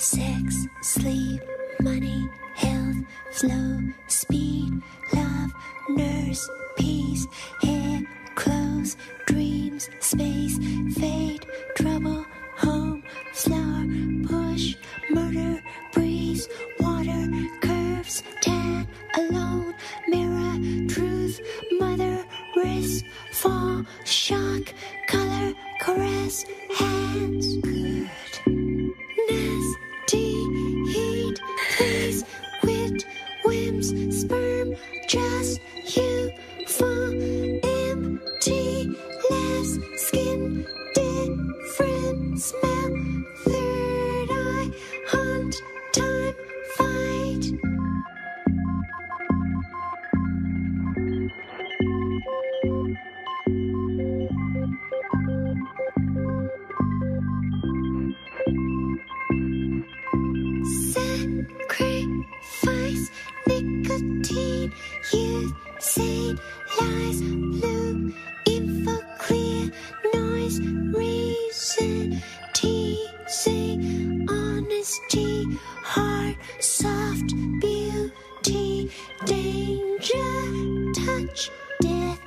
sleep, money, health, flow, speed, love, nurse, peace, hair, clothes, dreams, space, fate, trouble, home, flower, push, murder, breeze, water, curves, tan, alone, mirror, truth, mother, risk, fall, shock, color, caress, hands, just you, fall, empty, less skin, different sane, lies, blue, info, clear, noise, reason, teasing, honesty, heart, soft, beauty, danger, touch, death,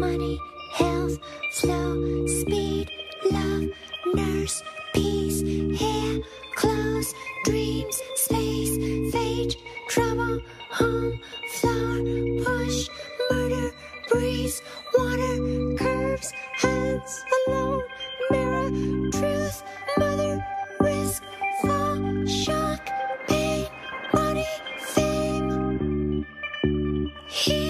money, health, flow, speed, love, nurse, peace, hair, clothes, dreams, space, fate, trouble, home, flower, push, murder, breeze, water, curves, hands, alone, mirror, truth, mother, risk, fall, shock, pain, money, fame. Hear